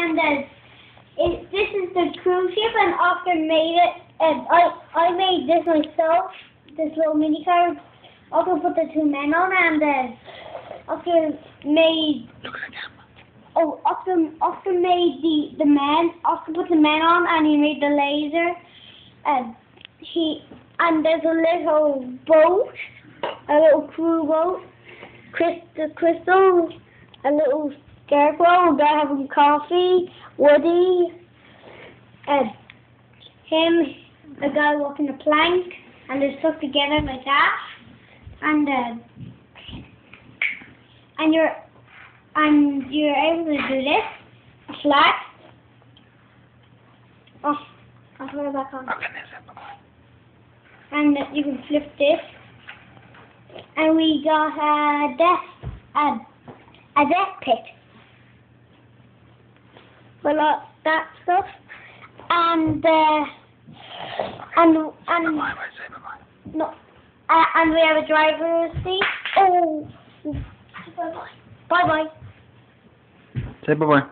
and uh, it, this is the cruise ship, and Oscar made it. And I I made this myself, this little mini car. Oscar put the two men on, and uh, Oscar made. Look at the camera. Oh, Oscar Oscar made the the men. Oscar put the men on, and he made the laser. And he and there's a little boat, a little crew boat. Crystal, Crystal, a little scarecrow, a guy having coffee, Woody, and him, a guy walking a plank, and they're stuck together like that. And uh, and you're and you're able to do this, a flag. Oh, I'll put it back on. And you can flip this. And we got a death, a, a death pit. Well, uh, that stuff. And, uh, and, and, bye. no, uh, and we have a driver's seat. Oh, bye bye. Bye bye. Say bye bye.